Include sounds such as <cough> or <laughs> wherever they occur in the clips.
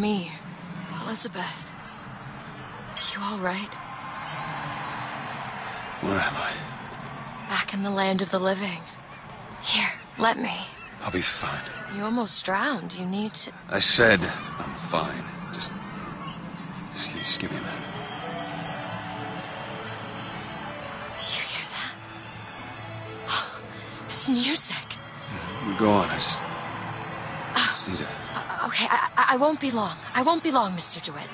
Me. Elizabeth. You all right? Where am I? Back in the land of the living. Here, let me. I'll be fine. You almost drowned. You need to... I said I'm fine. Just, just, just give me a minute. Do you hear that? <gasps> It's music. Go on. I just, just need to. Okay, I, I won't be long. I won't be long, Mr. DeWitt.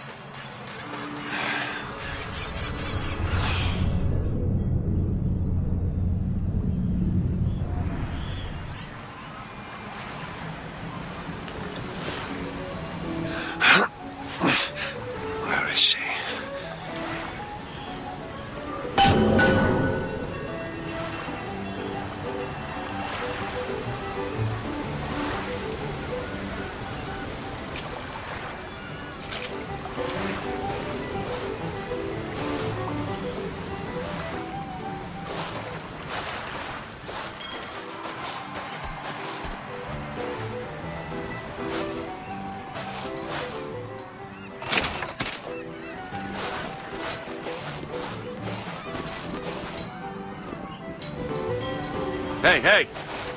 Hey, hey!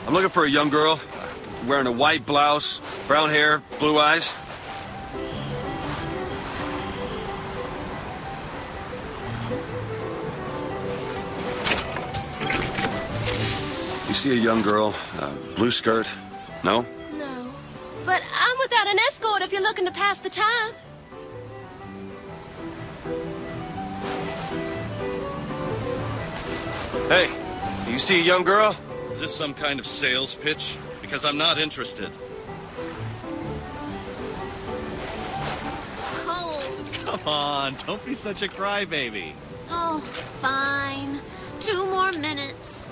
I'm looking for a young girl, wearing a white blouse, brown hair, blue eyes. You see a young girl, uh, blue skirt? No? No. But I'm without an escort if you're looking to pass the time. Hey, you see a young girl? Is this some kind of sales pitch? Because I'm not interested. Cold. Come on, don't be such a crybaby. Oh, fine. Two more minutes.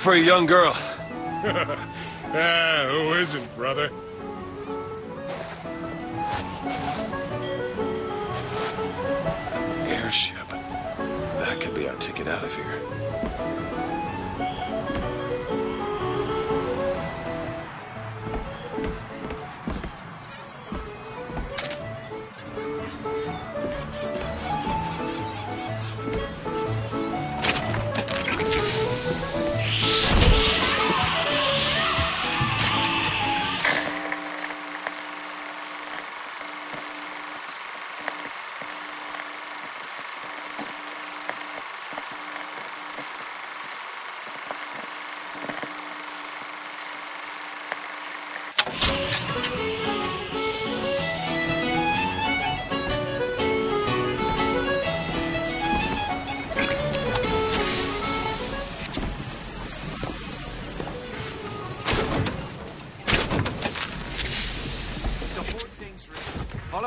For a young girl. <laughs> Ah, who isn't, brother? Airship. That could be our ticket out of here.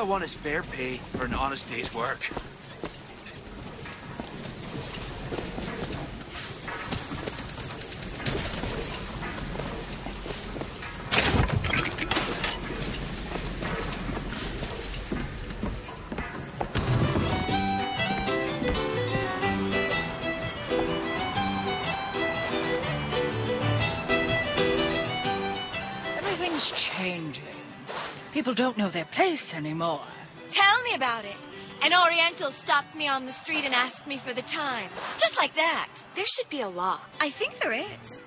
I want is fair pay for an honest day's work. Everything's changing. People don't know their place anymore. Tell me about it. An Oriental stopped me on the street and asked me for the time. Just like that. There should be a law. I think there is.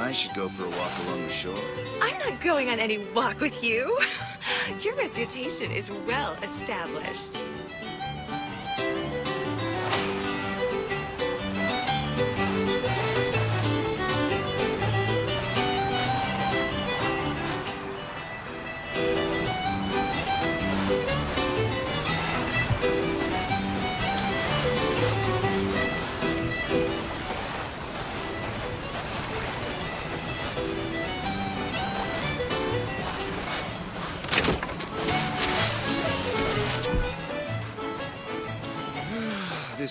I should go for a walk along the shore. I'm not going on any walk with you. <laughs> Your reputation is well established.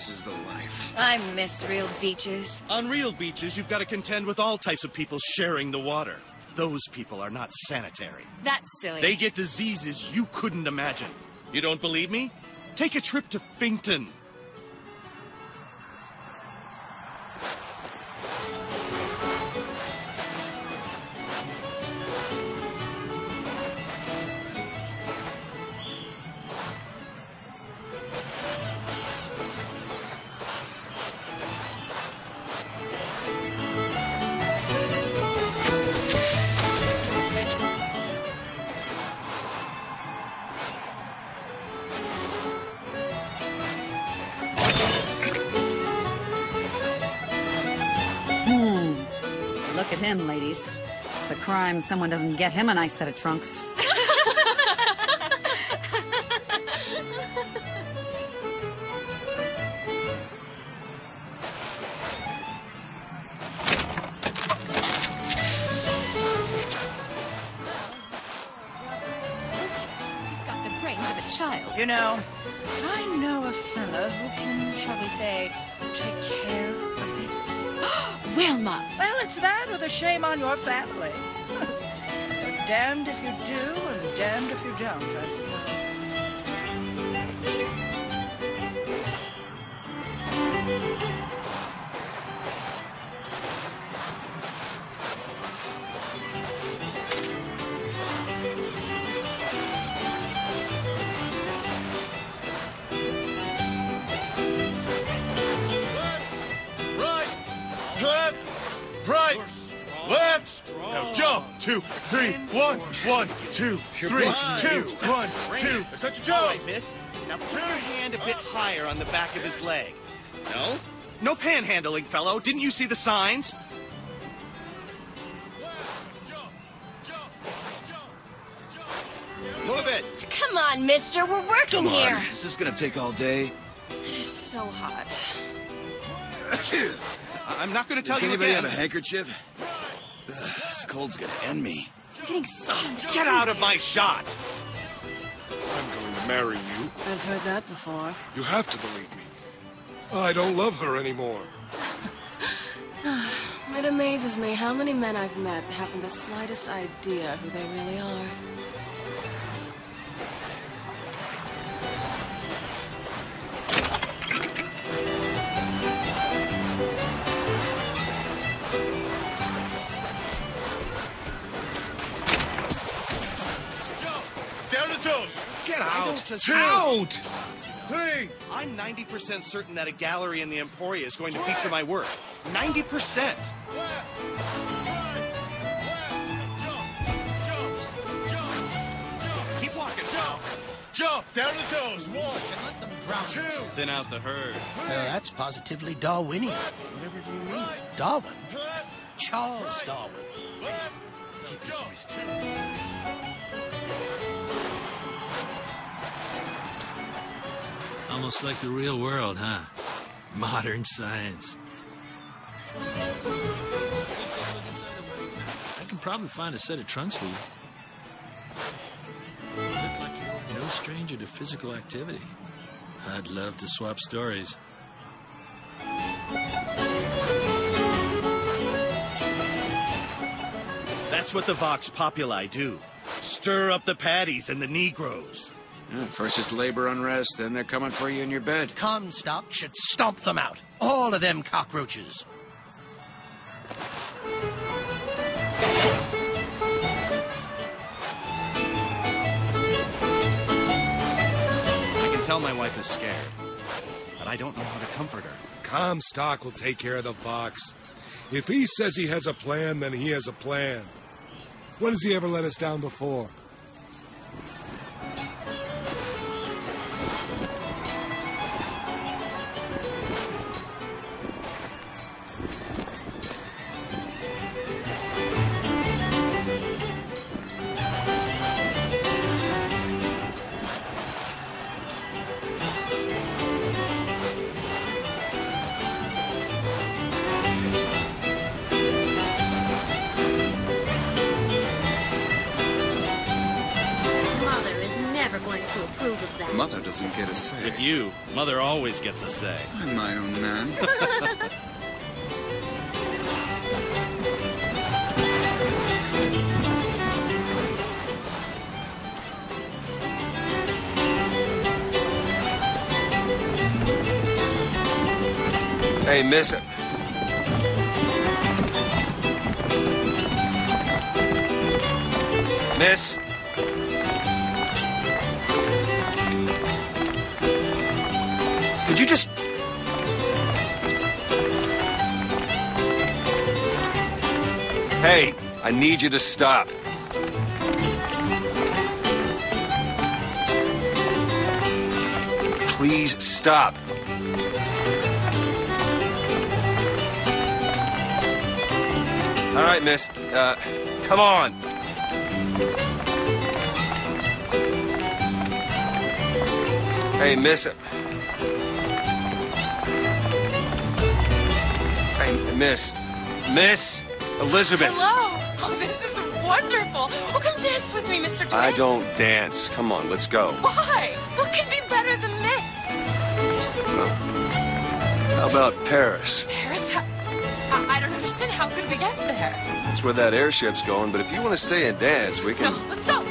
This is the life. I miss real beaches. On real beaches, you've got to contend with all types of people sharing the water. Those people are not sanitary. That's silly. They get diseases you couldn't imagine. You don't believe me? Take a trip to Finkton. Him, ladies. It's a crime someone doesn't get him a nice set of trunks. Shall we say, take care of this. <gasps> Wilma! Well, it's that or the shame on your family. You're <laughs> damned if you do and damned if you don't, I suppose. Right, Now jump. Two, three, one, one, two, three, two, one, two. Such a All jump. right, miss. Now put your hand a bit uh. higher on the back of his leg. No? No panhandling, fellow. Didn't you see the signs? Move it. Come on, mister. We're working Come on. here. Is this gonna take all day? It is so hot. <coughs> I'm not going to tell Does you anybody again. have a handkerchief? Ugh, this cold's gonna end me. I'm getting summoned. Get out of my shot. I'm going to marry you. I've heard that before. You have to believe me. I don't love her anymore. <sighs> It amazes me how many men I've met haven't the slightest idea who they really are. Get out. Just Out. Three. I'm 90% certain that a gallery in the Emporia is going to feature my work. 90%. Keep walking. Jump. Jump. Down the toes. One. Two. Thin out the herd. that's positively Darwinian. Whatever do you mean? Darwin. Left. Charles Darwin. Left. Jump. Almost like the real world, huh? Modern science. I can probably find a set of trunks for you. No stranger to physical activity. I'd love to swap stories. That's what the Vox Populi do. Stir up the paddies and the Negroes. Yeah, first it's labor unrest, then they're coming for you in your bed. Comstock should stomp them out. All of them cockroaches. I can tell my wife is scared, but I don't know how to comfort her. Comstock will take care of the Vox. If he says he has a plan, then he has a plan. When has he ever let us down before? Never going to approve of that. Mother doesn't get a say. With you, Mother always gets a say. I'm my own man. <laughs> Hey, miss. It. Miss. You just. Hey, I need you to stop. Please stop. All right, miss. Uh, come on. Hey, miss. Miss. Miss Elizabeth. Hello. Oh, <laughs> this is wonderful. Oh, come dance with me, Mr. I don't dance. Come on, let's go. Why? What could be better than this? How about Paris? Paris? How, I, I don't understand. How could we get there? That's where that airship's going, but if you want to stay and dance, we can. No, let's go.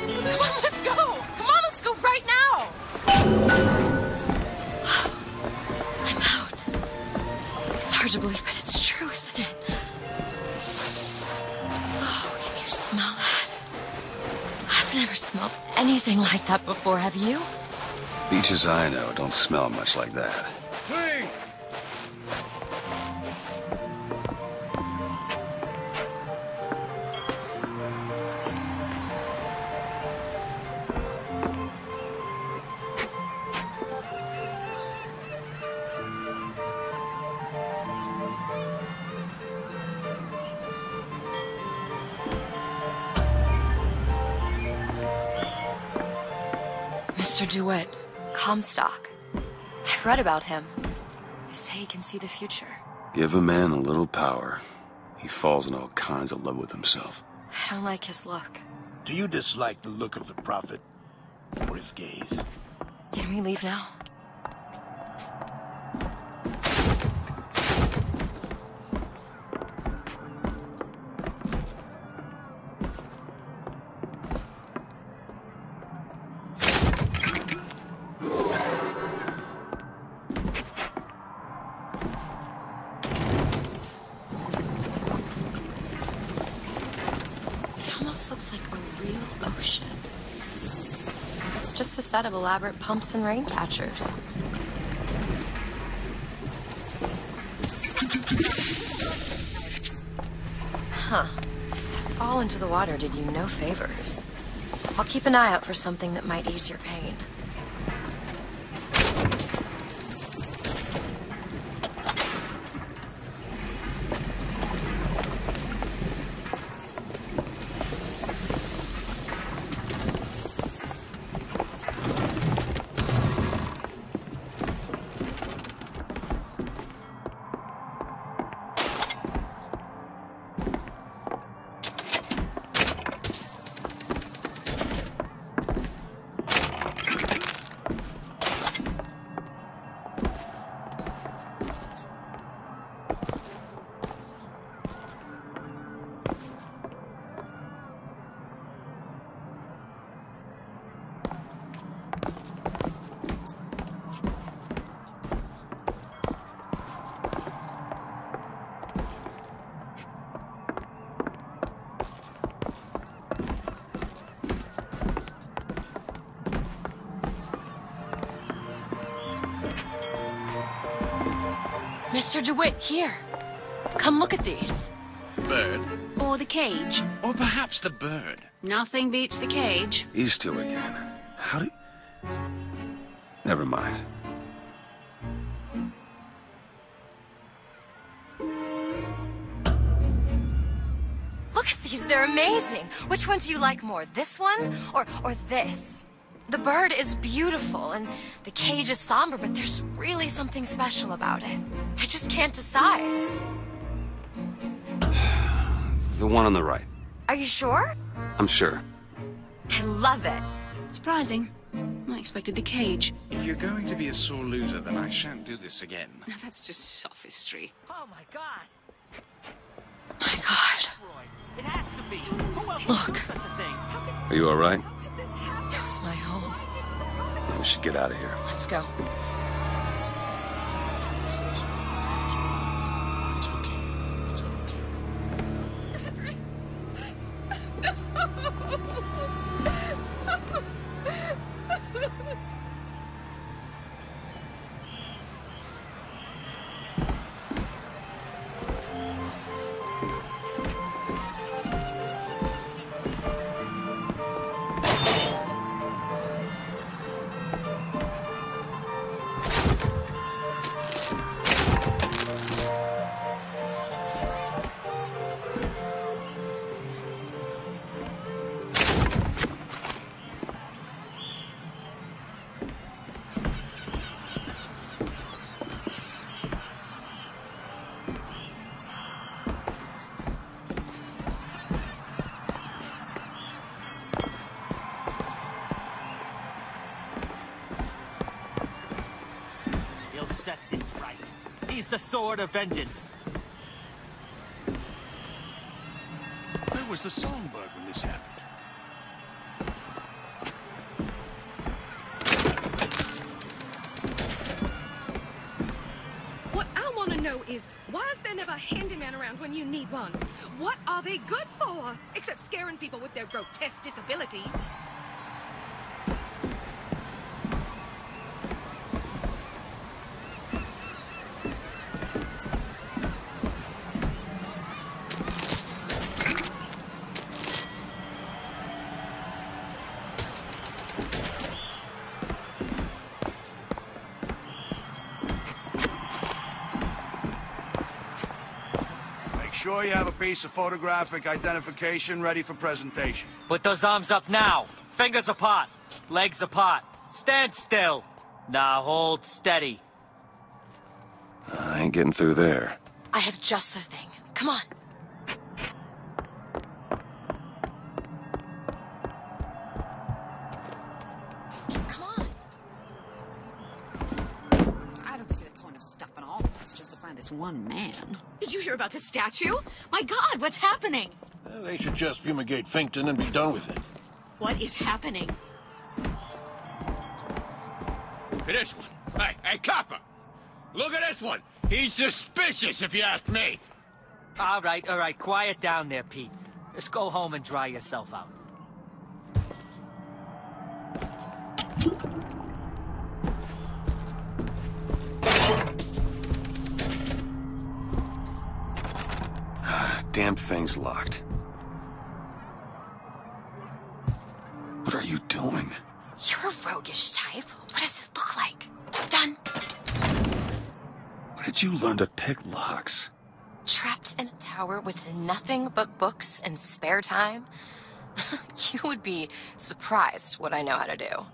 Anything like that before, have you? Beaches I know don't smell much like that. Mr. DeWitt, Comstock. I've read about him. They say he can see the future. Give a man a little power, he falls in all kinds of love with himself. I don't like his look. Do you dislike the look of the prophet? Or his gaze? Can we leave now? Set of elaborate pumps and rain catchers. Huh. Fall into the water did you no favors. I'll keep an eye out for something that might ease your pain. Mr. DeWitt, here. Come look at these. Bird. Or the cage. Or perhaps the bird. Nothing beats the cage. He's two again. How do you... Never mind. Look at these, they're amazing. Which one do you like more, this one or, or this? The bird is beautiful and the cage is somber, but there's really something special about it. I just can't decide. <sighs> The one on the right. Are you sure? I'm sure. I love it. Surprising. I expected the cage. If you're going to be a sore loser, then I shan't do this again. Now that's just sophistry. Oh my god. My God. It has to be. Who else Look. such a thing? Are you alright? My home. We should get out of here. Let's go. The sword of vengeance. Where was the songbird when this happened? What I want to know is, why is there never a handyman around when you need one? What are they good for? Except scaring people with their grotesque disabilities. Sure you have a piece of photographic identification ready for presentation. Put those arms up now. Fingers apart. Legs apart. Stand still. Now hold steady. I ain't getting through there. I have just the thing. Come on. This one man. Did you hear about the statue? My God, what's happening? Uh, They should just fumigate Finkton and be done with it. What is happening? Look at this one. Hey, hey, copper. Look at this one. He's suspicious, if you ask me. All right, all right. Quiet down there, Pete. Just go home and dry yourself out. Damn thing's locked. What are you doing? You're a roguish type. What does it look like? Done. Where did you learn to pick locks? Trapped in a tower with nothing but books and spare time? <laughs> you would be surprised what I know how to do.